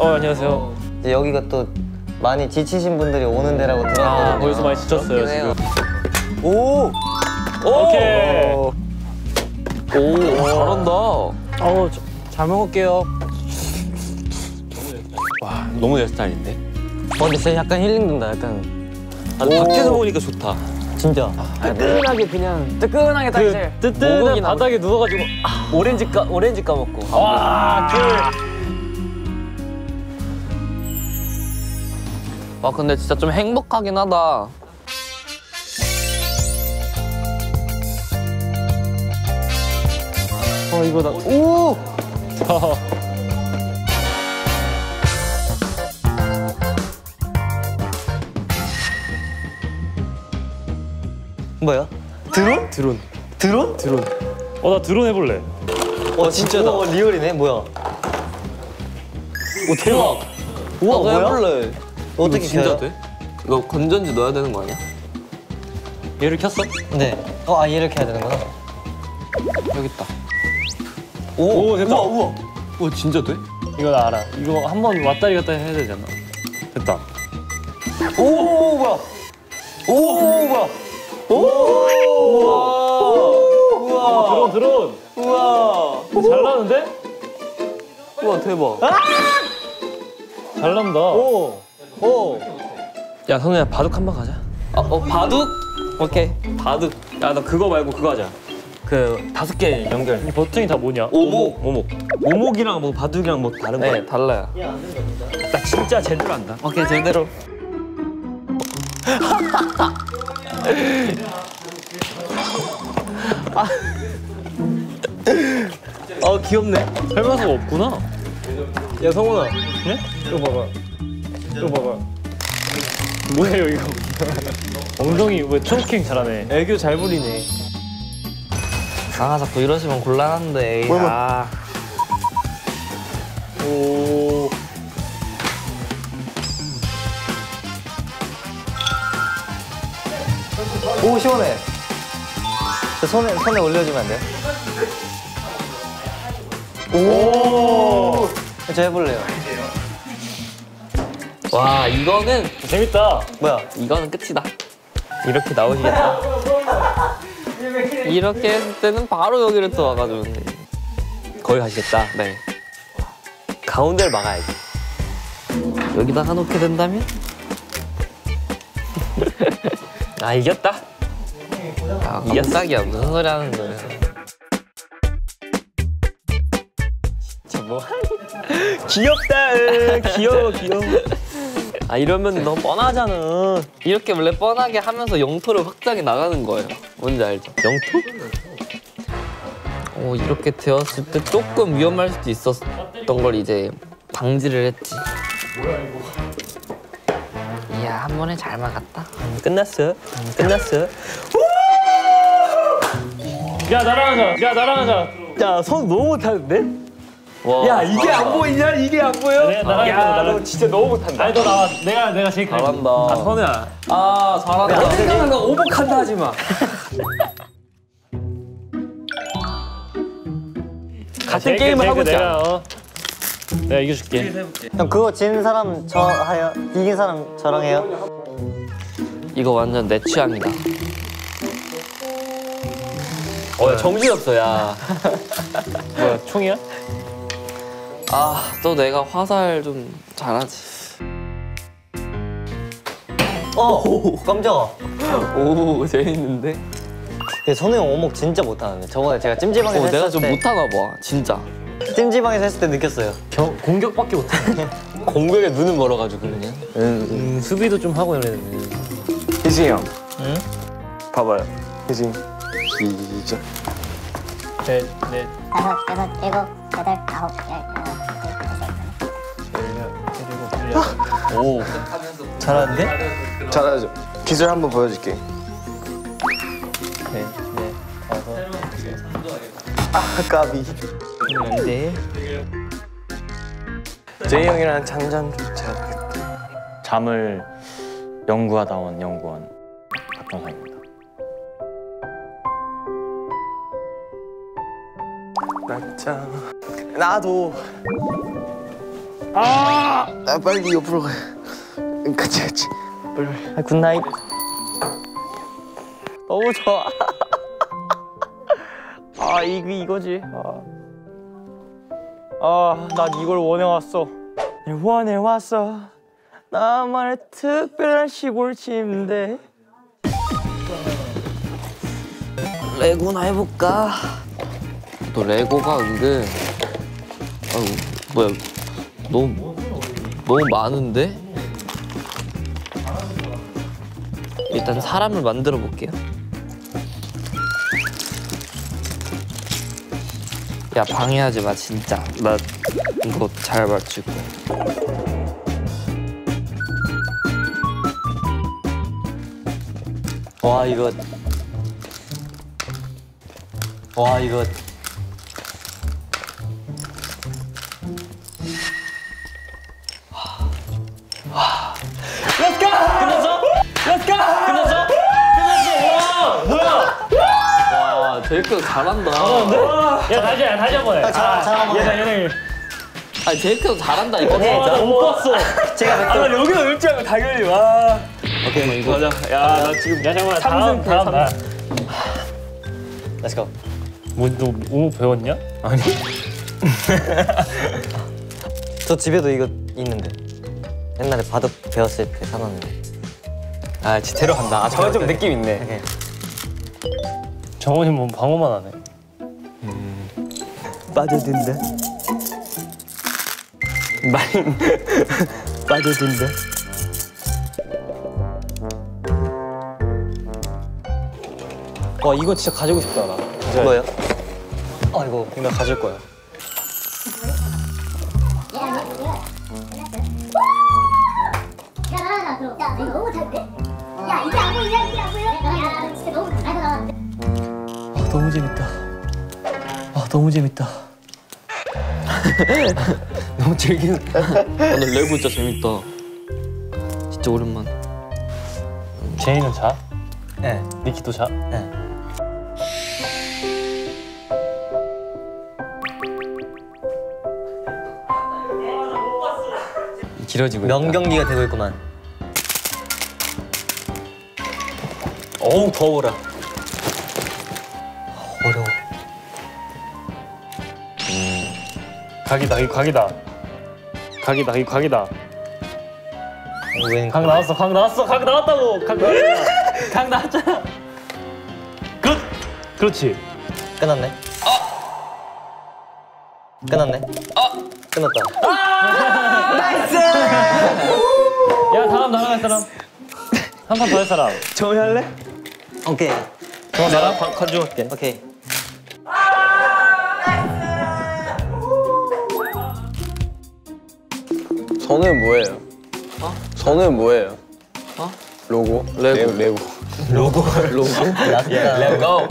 어 안녕하세요. 이제 여기가 또 많이 지치신 분들이 오는 데라고 들었거든요. 아 벌써 많이 지쳤어요 지금. 오! 오케이. 오, 잘한다. 어우, 저- 잘 먹을게요. 와 너무 내 스타일인데. 어, 근데 진짜 약간 힐링 된다, 약간. 아, 밖에서 먹으니까 좋다. 진짜. 뜨끈하게 그냥, 뜨끈하게 딱 이제. 그 뜨뜻한 모국이나 바닥에 누워가지고 오렌지 까, 오렌지 까먹고. 와 귤. 와 근데 진짜 좀 행복하긴 하다. 어, 이거 나, 오! 뭐야? 드론? 드론. 드론? 드론. 어 나 드론 해볼래. 어, 진짜다. 오, 리얼이네, 뭐야? 오 대박. 우와, 나도 뭐야? 해볼래. 어떻게 진짜 켜요? 돼? 이거 건전지 넣어야 되는 거 아니야? 얘를 켰어? 네. 어, 아, 얘를 켜야 되는구나. 여기 있다. 오, 됐다. 우와, 우와. 오 진짜 돼? 이거 나 알아. 이거 한 번 왔다리 갔다 해야 않나? 됐다. 오, 뭐야? 오, 뭐야? 드론 드론. 우와. 잘 나는데? 우와 대박. 잘 난다. 오. 오. 야 성우야 바둑 한 번 가자. 아, 어 바둑? 오케이. 바둑. 야 나 그거 말고 그거 하자. 그 다섯 개 연결. 이 버튼이 다 뭐냐? 오목. 오목. 오목이랑 뭐 바둑이랑 뭐 다른 거야? 네 달라요. 나 진짜 제대로 한다. 오케이 제대로. 아, 귀엽네. 설명서가 없구나. 야, 성훈아. 네? 이거 봐봐. 이거 봐봐. 뭐예요 이거? 엉덩이 왜 초킹 잘하네. 애교 잘 부리네. 아 자꾸 이러시면 곤란한데. 아. 오. 오, 시원해. 저 손에, 손에 올려주면 안 돼요? 오. 저 해볼래요. 와 이거는 재밌다. 뭐야? 이거는 끝이다. 이렇게 나오시겠다. 이렇게 했을 때는 바로 여기를 또 와가지고. 거기 가시겠다. 네. 가운데를 막아야지. 여기다가 놓게 된다면? 아 이겼다. 아 이겼싹이야 무슨 소리 하는 거야. 귀엽다. 으, 귀여워 귀여워. 아 이러면 너무 뻔하잖아. 이렇게 원래 뻔하게 하면서 영토를 확장해 나가는 거예요. 뭔지 알죠? 영토? 어, 이렇게 되었을 때 조금 위험할 수도 있었던 걸 이제 방지를 했지. 이야, 한 번에 잘 막았다. 끝났어. 끝났어. 야 나랑 하자. 야 나랑 하자. 야, 손 너무 못하는데? 와, 야, 이게 안 보이냐? 이게 안 보여? 네, 나랑 야. 너 진짜 너무 못한다. 아니 너 나와. 내가 내가 제일. 잘한다. 아 선우야. 아, 잘한다. 생각나 오복한다 하지 마. 같은 게임을 하고 있잖아. 내가 어. 내가 이겨줄게. 형 그거 진 사람 저 하여 이긴 사람 저랑 해요. 이거 완전 내 취향이다. 어 정신없어 야. 뭐야 총이야? 아, 또 내가 화살 좀 잘하지. 어, 깜짝아. 오, 재밌는데? 근데 선우 형 오목 진짜 못하는데 저번에 제가 찜질방에서 어, 했을 내가 좀때 못하나 봐, 진짜. 찜질방에서 했을 때 느꼈어요. 겨, 공격밖에 못해. 공격에 눈을 멀어가지고 그냥. 음, 수비도 좀 하고 이러는데. 희진이 형. 응? 봐봐요. 희진. 시작. 네, 네. 다섯, 여섯, 일곱, 여덟, 아홉, 열, 오. 잘하는데? 잘하죠. 기술 한번 보여줄게. 네, 네. 아, 까비. 네. 제이 형이랑 좀 잘하겠다. 잠을 연구하다 온 연구원 박정상입니다. 낮잠. 나도. 아 빨리 옆으로 가. 같이 같이. 빨리 빨리. 아, good night. 너무 좋아. 아 이거 이거지. 아, 난 이걸 원해 왔어. 원해 왔어. 나만의 특별한 시골 침대. 레고나 해볼까? 또 레고가 은근 아유 뭐야 너무 너무 많은데? 일단 사람을 만들어 볼게요. 야 방해하지 마 진짜 나 이거 잘 거야. 와, 이거. 와, 이거. 제이크 잘한다. 야 다시 해 다시 한번 해. 아, 잠깐만. 얘나 얘나. 아 제이크 잘한다 이거 와, 나못 봤어. 제가 몇 아, 나 여기서 öl줄 알고 당연히 와. 오케이, 이거. 맞아. 야, 나 지금 야 잠깐만. 다음 다음 나. Let's go. 뭐너 우무 배웠냐? 아니. 저 집에도 이거 있는데. 옛날에 바둑 배웠을 때 사놨는데. 아, 진짜 데려간다. 아, 저거 좀 느낌 있네. 정원이 뭐 방어만 하네. 빠져든다. 마인 빠져든다. 와 이거 진짜 가지고 싶다 나. 뭐예요? 아 이거 나 가질 거야. 야, 너무 잘돼? 야? 이게 안보 너무 재밌다. 아 너무 재밌다. 너무 즐기는. 오늘 레고 진짜 재밌다. 진짜 오랜만. 제이는 자? 네. 니키도 자? 네. 길어지고 명경기가 되고 있구만. 어우 더워라. 각이다 이 각이다. 각이다 이 각이다. 웬각 나왔어 각 나왔어 각 나왔다고 각 나왔잖아. 각 나왔잖아. 끝. 그렇지. 끝났네. 끝났네. 끝났다. 야 다음 나랑 할 사람. 한 판 더 할 사람. 정이 할래? 오케이. 저 나랑 관중할게. 오케이. 저는 뭐예요? 어? 저는 뭐예요? 어? 로고? 레고. 레고. 로고. 로고. 레고.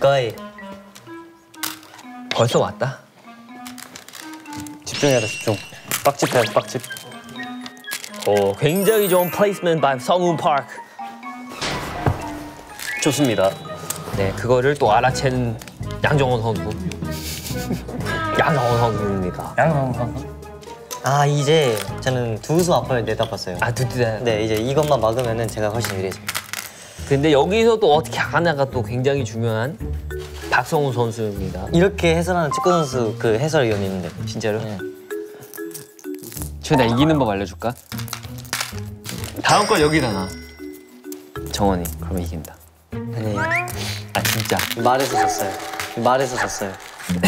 거의. 벌써 왔다. 집중해야 돼 집중. 빡집 해야 돼 빡집. 오, 굉장히 좋은 placement by 성훈 Park. 좋습니다. 네, 그거를 또 알아챈 양정원 선수. 양정원 선수입니다. 양성 선수. 아 이제 저는 두 수 앞을 내다봤어요. 아, 드디어. 네 이제 이것만 막으면은 제가 훨씬 유리해져요. 근데 여기서 또 어떻게 하나가 또 굉장히 중요한 박성훈 선수입니다. 이렇게 해설하는 축구 선수 그 해설위원이 있는데 진짜로? 네. 최나 이기는 법 알려줄까? 다음 걸 여기다 놔. 정원이 그러면 이긴다. 아니에요. 아 진짜. 말해서 졌어요. 말해서 졌어요.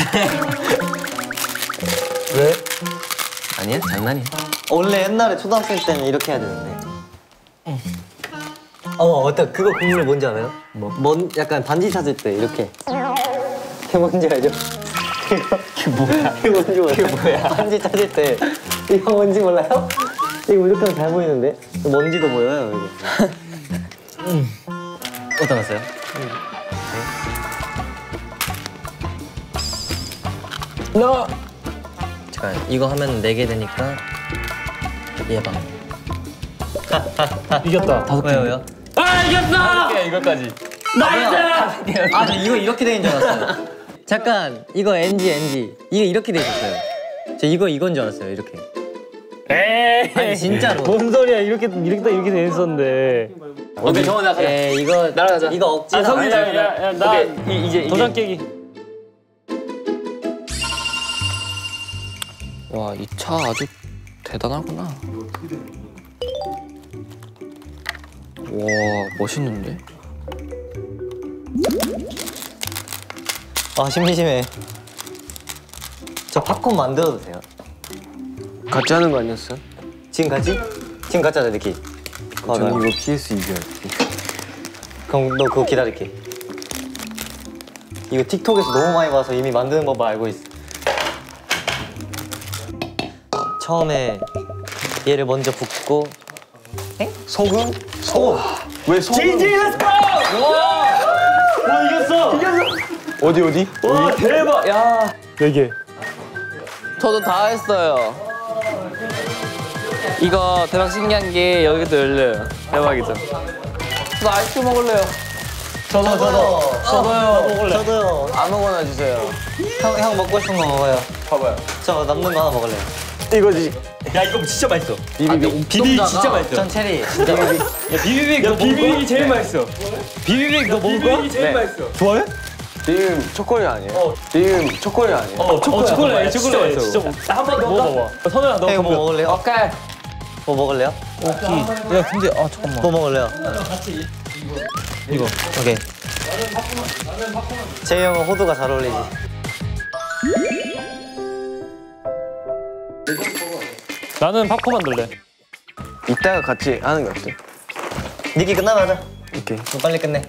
왜? 아니야 장난이야. 원래 옛날에 초등학생 때는 이렇게 해야 되는데. 어, 어떤 그거 국물 뭔지 알아요? 뭐? 뭔 약간 반지 찾을 때 이렇게. 그게 뭔지 알죠? 그게 뭐야? 그게 뭔지 몰라요? 그게 뭐야? 반지 찾을 때 이거 뭔지 몰라요? 이거 하면 잘 보이는데? 먼지도 보여요, 이게. 음. 어떠셨어요? 너! 잠깐, 이거 하면 4개 되니까 예방. 이겼다. 다섯 개. 왜요? 아 이겼어. 이거까지. nice. 아, 저 이거 이렇게 돼 있는 줄 알았어요. 잠깐, 이거 NG, NG. 이게 이렇게 돼 있었어요. 저 이거 이건 줄 알았어요 이렇게. 에이 아니 진짜로. 뭔 소리야 이렇게 이렇게 딱 이렇게 돼 있었는데 오케이 정원 나 가자. 에 이거 날아가자. 이거 억지. 아 오케이 이, 이제 도장 깨기 와 이 차 아주 대단하구나. 와 멋있는데? 아 심심해. 저 팝콘 만들어도 돼요? 같이 하는 거 아니었어? 지금 같이? 지금 같이 하자 느끼. 어, 나 이거 PS 이겨야 그럼 너 그거 기다릴게. 이거 틱톡에서 너무 많이 봐서 이미 만드는 법 알고 있어. 처음에 얘를 먼저 붓고 소금? 소금? 왜 소금? 와 이겼어 어디 어디? 와 대박 야 네개 저도 다 했어요. 이거 대박 신기한 게 여기도 열려요. 대박이죠. 저 아이스크림 먹을래요. 저도 저도 저도요 먹을래. 저도요 아무거나 주세요. 형, 형 먹고 싶은 거 먹어요 봐봐요. 저 남는 거 하나 먹을래요 이거지. 야 이거 진짜 맛있어 비비비. 비비 진짜 맛있어 전 체리 진짜 맛있어 야 비비빅 너 비비빅이 제일 맛있어 비비빅 너 먹을 거야? 비비빅이 제일 맛있어 좋아해? 지금 초콜릿 아니에요? 지금 초콜릿 아니에요? 어 초콜릿 초콜릿 초콜릿 진짜 한번 먹어봐 선우야 너형뭐 그거. 먹을래요? 오케이. 뭐 먹을래요? 야 근데 아 잠깐만. 뭐 먹을래요? 이거 오케이 제이 형은 호두가 잘 어울리지 나는 팝콘 만들래 이따가 같이 하는 게 어때? 니키 끝나면 하자 오케이. 그럼 빨리 끝내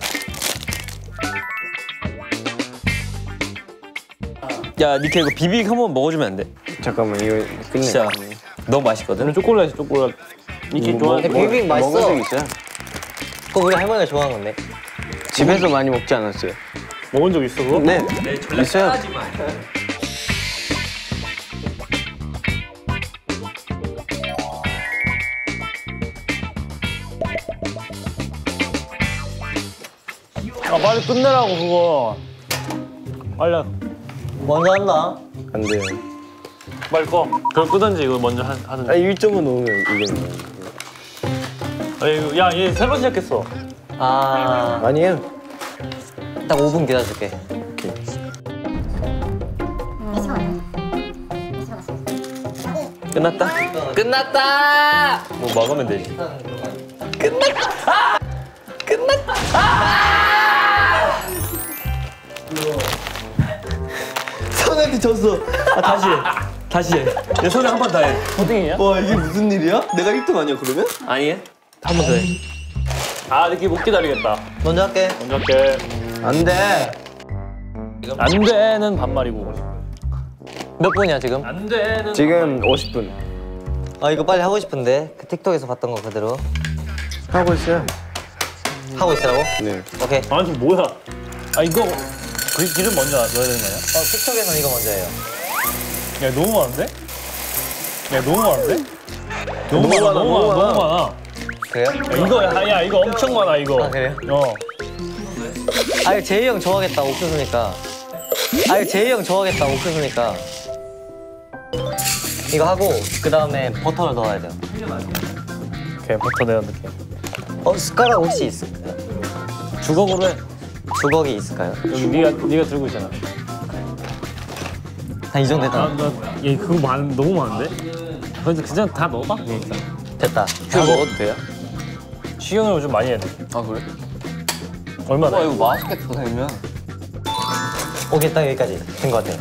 야 니케 이거 비비빅 한번 먹어주면 안 돼? 잠깐만 이거 끝내. 진짜 너무 맛있거든? 초콜릿 초콜릿 이렇게 좋아해 근데 비비빅 맛있어 먹을 수 있어요? 그거 우리 할머니가 좋아하는 건데 집에서 많이 먹지 않았어요? 먹은 적 있어 그거? 네. 있어요. 빨리 끝내라고 그거 빨리 먼저 한다 안 돼요. 빨리 꺼 그걸 끄든지 이거 먼저 하, 하든지 아 1점은 넣으면 이기는 거예요. 야얘 세 번 시작했어 아, 아니에요. 딱 5분 기다려줄게. 끝났다? 끝났다. 뭐 먹으면 되지 손한테 졌어. 아 다시 해 다시 해 내 손에 한번 다해 고등이냐? 와, 이게 무슨 일이야? 내가 1등 아니야, 그러면? 아니 한번 더 해 아 이렇게 못 기다리겠다 먼저 할게. 먼저 할게 안 돼. 안 돼는 반말이고 몇 분이야, 지금? 안 돼는 지금 50분. 아, 이거 빨리 하고 싶은데. 그 틱톡에서 봤던 거 그대로. 하고 있어요. 하고 있으라고? 네. 오케이. 아니 지금 뭐야 아 이거 그 기름 먼저 넣어야 되는 거야? 어, 틱톡에서는 이거 먼저 해요. 야 너무 많은데? 야 너무 많은데? 너무 많아 너무 많아 너무 많아 그래요? 야, 이거 야, 야 이거 엄청 많아 이거 아, 그래요? 어 아, 이거 제이 형 좋아하겠다, 옥수수니까. 아, 이거 제이 형 좋아하겠다, 옥수수니까. 이거 하고, 그 다음에 버터를 넣어야 돼요. 오케이 버터 내가 넣을게 어, 숟가락 혹시 있을까요? 주걱으로 해 주걱이 있을까요? 여기 네가 네가 들고 있잖아 한이 정도 됐다. 나얘 그거 많 너무 많은데? 근데 그냥 다 넣어봐 그러니까 됐다. 이거 먹어도 돼요? 식용유를 좀 많이 해야 돼 아 그래? 얼마나 와 이거 맛있겠다 생면. 오케이, 딱 여기까지 된 것 같아요.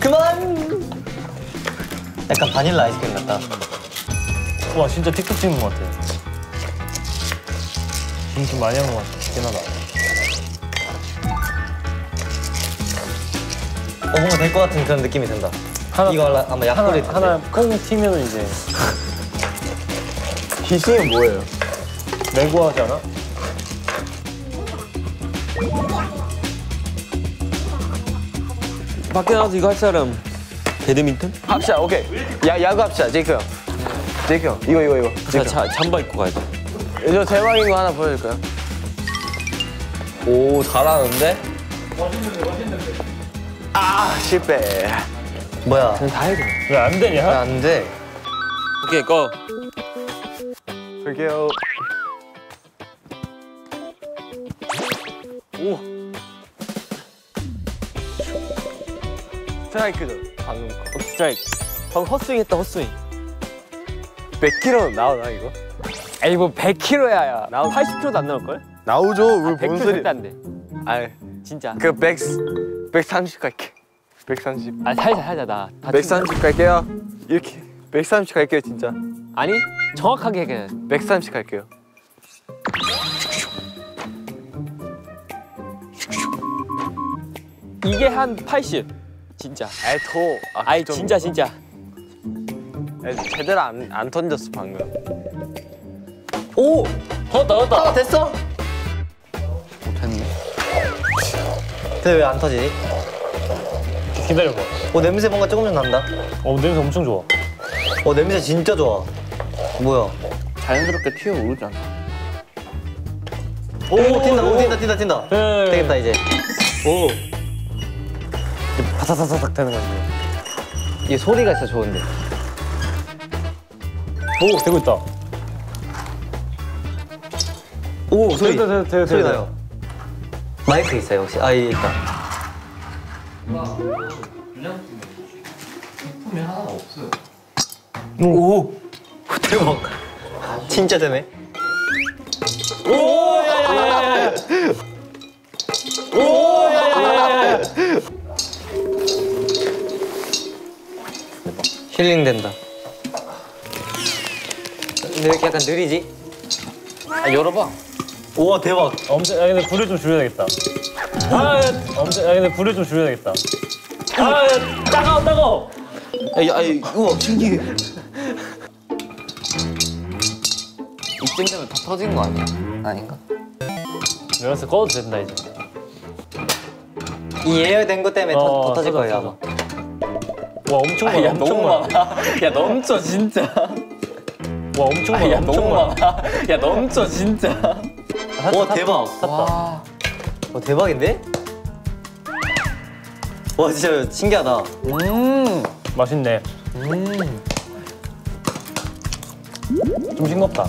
그만! 약간 바닐라 아이스크림 같다. 와 진짜 틱톡 찍는 것 같아 지금 좀 많이 한 것 같긴 하다 어, 뭔가 될 것 같은 그런 느낌이 든다. 하나 이거 아마- 아마 하나 약불일 텐데. 하나 콩 튀면은 이제 희승은 뭐예요? 내고 하지 않아? 밖에 나가서 이거 할 사람 배드민턴? 합시다. 오케이. 야 야구 합시다. 제이크 형. 제이크 형. 이거 이거 이거. 자, 자 잠바 입고 가야 돼저 대박인 거 하나 보여줄까요? 오 잘하는데? 아 실패. 뭐야? 그냥 다 해도 돼. 왜안 되냐? 안 돼. 오케이 고. 볼게요. 오. 스트라이크죠. 방금 거. 스트라이크. 방금 헛스윙 했다 헛스윙. 100kg 나오나 이거? 에이 뭐 100kg야 야. 나오 80kg도 안 나올 걸? 나오죠. 아, 왜뭔 100kg 소리? 절대 안 돼. 아 진짜. 그 100, 130 갈게. 130. 아 살자 살자 나. 다130 갈게요. 이렇게 130 갈게요 진짜. 아니 정확하게 그냥 130 갈게요. 이게 한 80. 진짜. 에이 더. 아, 아이 좀- 진짜 진짜. 에이, 제대로 안, 안 던졌어 방금. 오! 더 나왔다. 아, 됐어? 근데 왜 안 터지지? 기다려봐. 어, 냄새 뭔가 조금 좀 난다. 어 냄새 엄청 좋아. 어, 냄새 진짜 좋아. 뭐야? 자연스럽게 튀어 오르잖아. 오, 튄다, 오, 튄다, 튄다, 튄다. 네. 되겠다, 이제. 오. 바사사사삭 되는 건데. 이게 소리가 진짜 좋은데. 오 되고 있다. 오, 소리. 됐다, 됐다, 됐다, 소리. 나요. 마이크 있어요, 혹시? 아, 예, 있다. 오! 대박. 진짜 되네. 힐링 된다. 근데 왜 이렇게 약간 느리지? 아 열어봐. 우와 대박. 엄청. 야 근데 불을 좀 줄여야겠다. 아 야, 엄청. 야 근데 불을 좀 줄여야겠다. 아 야, 따가워 따가워. 야, 야, 우와 신기해. 이쯤 되면 다 터진 거 아니야? 아닌가? 밸런스 꺼도 된다 이제. 이 예열된 것 때문에 더, 어, 더 터질 거예요. 아마. 와 엄청 많아. 엄청 많아. 야 넘쳐 진짜. 와 엄청 많아. 엄청 많아. 야 넘쳐 진짜. 와 대박. 와. 와 대박인데? 와 진짜 신기하다. 맛있네. 좀 싱겁다.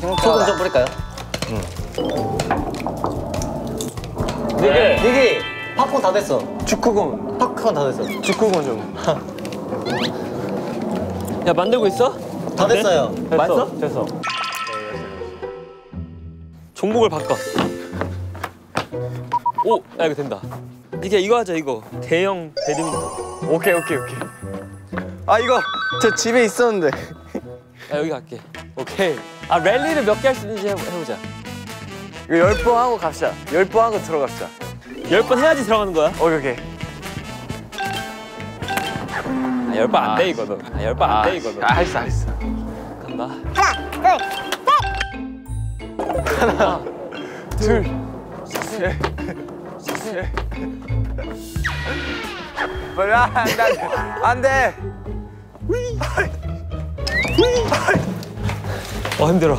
소금 좀 뿌릴까요? 네 개. 이게 팝콘 다 됐어. 축구공. 팝콘 다 됐어. 축구공 좀. 야 만들고 있어? 다 됐어요. 됐어? 됐어. 종목을 바꿔. 오, 야 이거 된다. 이게 이거 하자 이거. 대형 배드민턴. 오케이 오케이 오케이. 아 이거 저 집에 있었는데. 야 여기 갈게. 오케이. 아 랠리를 몇 개 할 수 있는지 해보- 해보자. 이거 열 번 하고 갑시다. 열 번 하고 들어갑시다. 열 번 해야지 들어가는 거야. 오케이 오케이. 아, 열 번 안돼 이거는. 아, 열번 안돼 이거는. 아 했어 했어. 간다. 둘. 셋. 셋. 빨리 안돼 안 돼. 어 힘들어.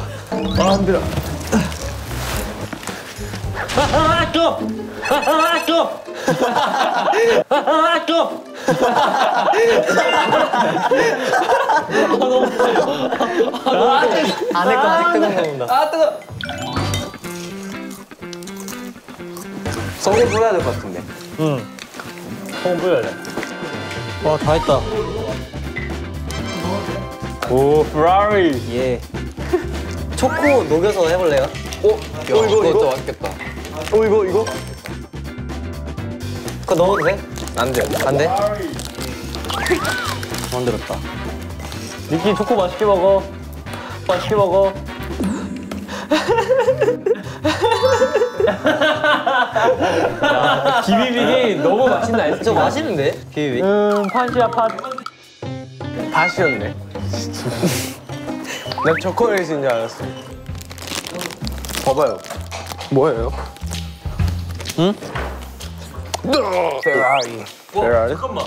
안에 거 아직 뜨거운 겁니다. 소금 뿌려야 될 것 같은데. 응. 소금 뿌려야 돼. 와 다 했다. 오 프라리. 예. 초코 녹여서 해볼래요? 어 이거 이거 그것도 이거. 맛있겠다. 어 이거 이거. 그거 넣어도 돼? 안 돼. 안 돼? 만들었다. 니키 초코 맛있게 먹어. 맛있게 먹어. 야, 비비빅이 너무 맛있나 했어. 저 맛있는데? 비비빅? 음, 팥이야 팥. 다시였네. 나 초콜릿인 줄 알았어. 봐봐요. 뭐예요? 응? 페라리. 페라리? 잠깐만.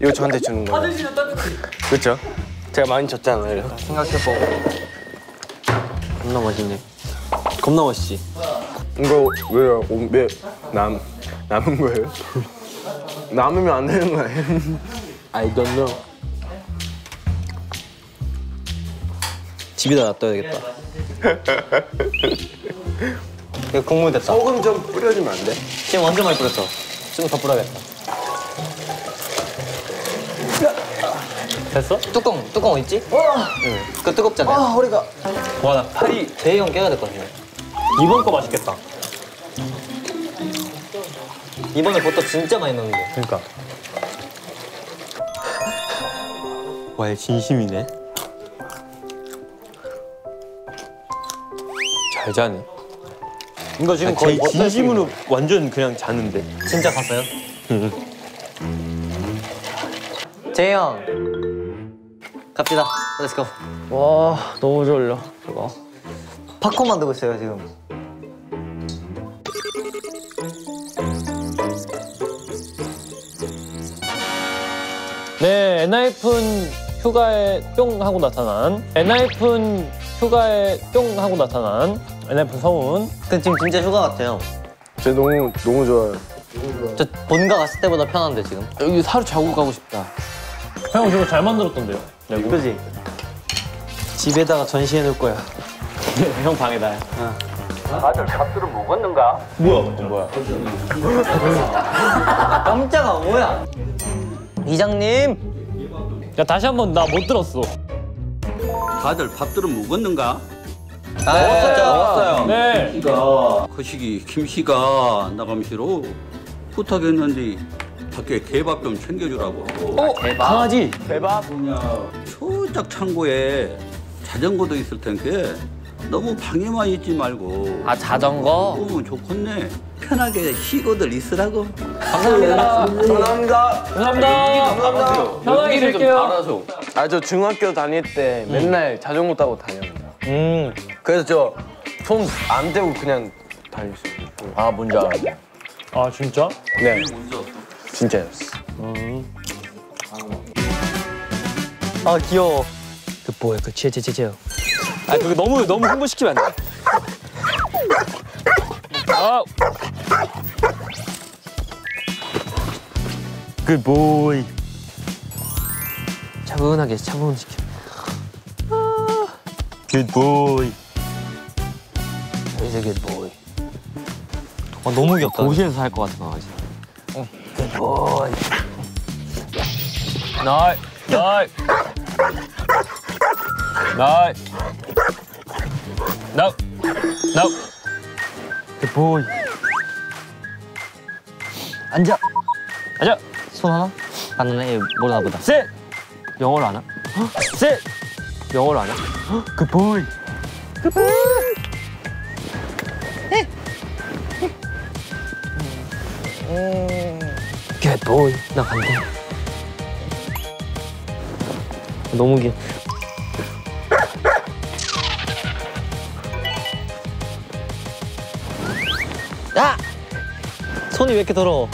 이거 저한테 주는 거예요. 화장실은 따뜻해. 그렇죠? 제가 많이 줬잖아요. 생각해보고. 겁나 맛있네. 겁나 맛있지? 이거 왜요? 오- 왜 남, 남은 거예요? 남으면 안 되는 거 아니에요? I don't know. 집에다 놔둬야겠다. 이거 국물 됐다. 소금 좀 뿌려주면 안 돼? 지금 완전 많이 뿌렸어. 좀더 뿌려야겠다. 됐어? 뚜껑, 뚜껑 있지? 응. 그거 뜨겁잖아. 아, 허리가. 와, 나 팔이. 제이 형 깨야 될 것 같네. 이번 거 맛있겠다. 이번에 버터 진짜 많이 넣었는데. 그러니까. 와, 얘 진심이네. 잘 자네. 이거 지금 거의 진심으로 완전 그냥 자는데. 진짜 갔어요? 제이 형. 갑시다. let's go. 와 너무 졸려. 저거. 팝콘 만들고 있어요, 지금. 네, 엔하이픈 휴가에 뿅 하고 나타난 엔하이픈 휴가에 뿅 하고 나타난 엔하이픈 서운 근데 지금 진짜 휴가 같아요. 제 너무 너무 좋아요. 저 본가 갔을 때보다 편한데, 지금. 여기 하루 자고 가고 싶다. 형 저거 잘 만들었던데요? 레고? 그지? 집에다가 전시해 놓을 거야. 형 방에다. 깜짝아, 뭐야? 이장님! 야 다시 한 번 나 못 들었어. 다들 밥들은 먹었는가? 아, 먹었어요. 네. 그 시기 김씨가 나감시로 부탁했는데 밖에 개밥 좀 챙겨주라고. 강아지. 대박. 저짝 창고에 자전거도 있을 텐데 너무 방에만 있지 말고 아 자전거? 보면 좋겠네. 편하게 쉬고들 있으라고. 감사합니다. 감사합니다. 편하게 좀 쉴게요. 달아줘. 아저 중학교 다닐 때 맨날 자전거 타고 다녔는데. 음. 그래서 저 손 안 대고 그냥 다녔어요. 아 뭔지 알아? 아 진짜? 네. 진짜였어. 아, 귀여워. 그 뭐야 그 제제제제. 아 그거 너무 너무 홍보시키면 안 돼. 아 굿보이. 차분하게 차분시켜. 굿보이. 이제 그 뭐. 아, 너무 귀엽다. 도시에서 살 것 같은 강아지. 나이 나이 나이 나우 나 우 보이. 앉아. 가자 손 하나? 안 하네. 모르나 보다. 셋 영어를 아나? 셋. 영어를 아나? 그 보이. 그 보이. 나 간다. 너무 귀 손이 왜 이렇게 더러워?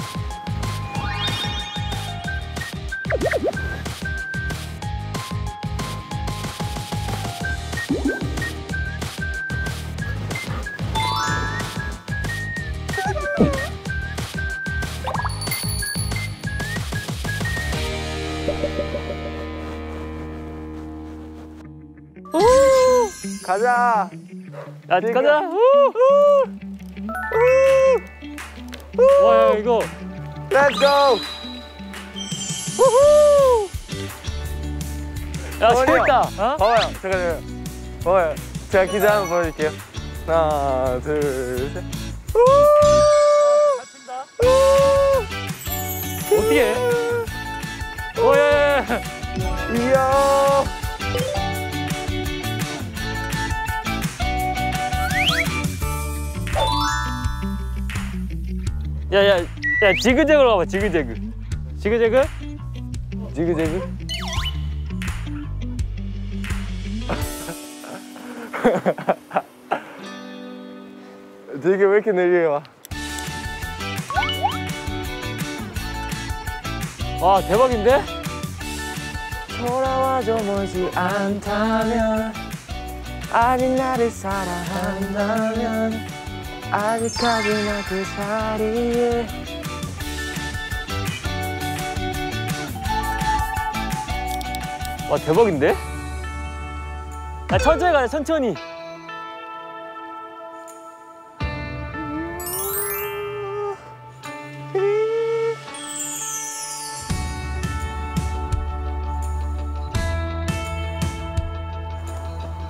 가자. 야 가자 우, 우. 와 야, 이거 Let's go. 야 어머니요. 재밌다 어? 봐봐요. 잠깐만요. 봐봐요. 제가 기대 한번 보여줄게요. 하나, 둘, 셋. 어떻게 해? 오예 이야. 야야 야 지그재그로 가봐 지그재그 지그재그 지그재그. 되게 왜 이렇게 느려요? 와 대박인데? 돌아와줘 멀지 않다면 아직 나를 사랑한다면 아직까지나 그 자리에. 와 대박인데? 야, 천천히 가요 천천히.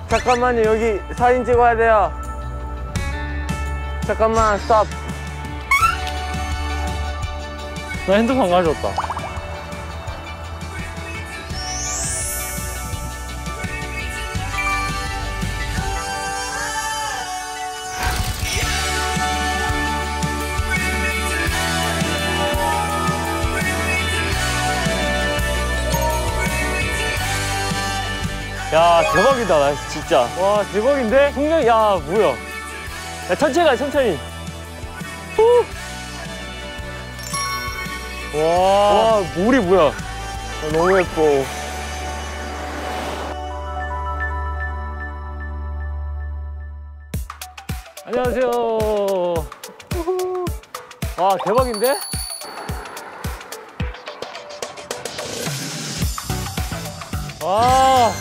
잠깐만요 여기 사진 찍어야 돼요. 잠깐만 스톱. 나 핸드폰 가져왔다. 야 대박이다 나 진짜. 와 대박인데? 풍경 야 뭐야? 야 천천히 가 천천히. 후. 와, 와 물이 뭐야? 아, 너무 예뻐. 안녕하세요. 우후. 와 대박인데? 와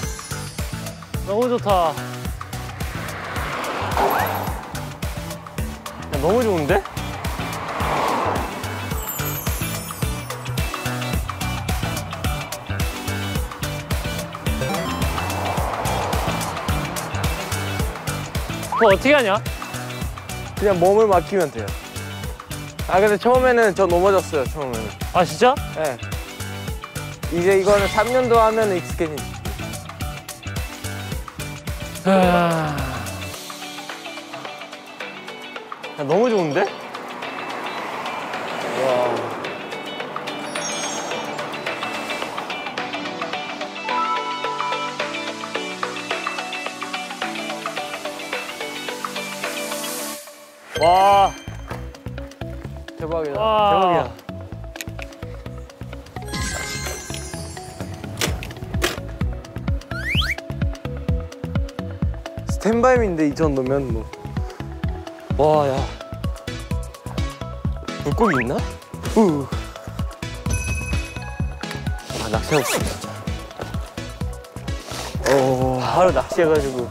너무 좋다. 야, 너무 좋은데? 그거 어떻게 하냐? 그냥 몸을 맡기면 돼요. 아 근데 처음에는 저 넘어졌어요 처음에는. 아 진짜? 네. 이제 이거는 3년도 하면 익숙해지. 아... 너무 좋은데? 와. 대박이다. 와. 대박이야. 스탠바임인데 이 정도면 뭐. 와, 야. 물고기 있나? 우. 아, 낚시하고 싶다, 진짜. 어, 바로 낚시해가지고.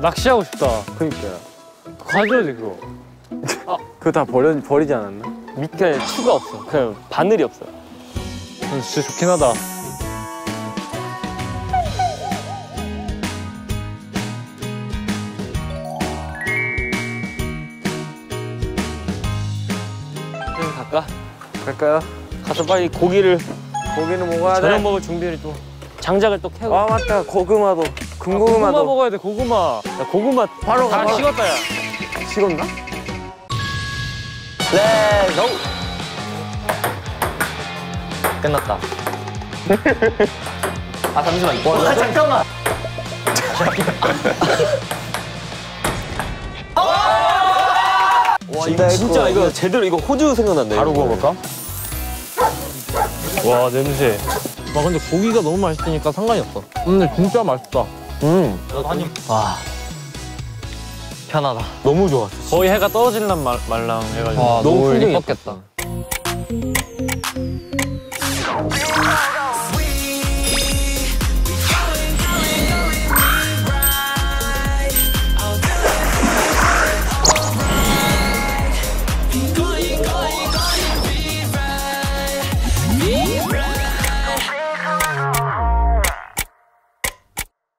낚시하고 싶다. 그니까요. 가져야 돼 그거. 그거 다 버려, 버리지 않았나? 밑에 추가 없어. 그냥 바늘이 없어. 어, 진짜 좋긴 하다. 갈까요? 가서 빨리 고기를 고기는 먹어야 저녁 돼. 먹을 준비를 또 장작을 또 캐고. 아 맞다 고구마도. 아, 고구마. 먹어야 돼 고구마. 야, 고구마 바로 가, 다 바로. 식었다 야. 식었나? let's go! 끝났다. 아 잠시만. 와, 잠깐만. 와 이거 진짜 이거 제대로 이거 호주 생각난다. 바로 구워볼까? 와 냄새. 와 근데 고기가 너무 맛있으니까 상관이 없어. 근데 진짜 맛있다. 와. 편하다. 너무 좋았어. 거의 해가 떨어질란 말, 말랑 해가지고. 와 너무 너무 이뻤겠다.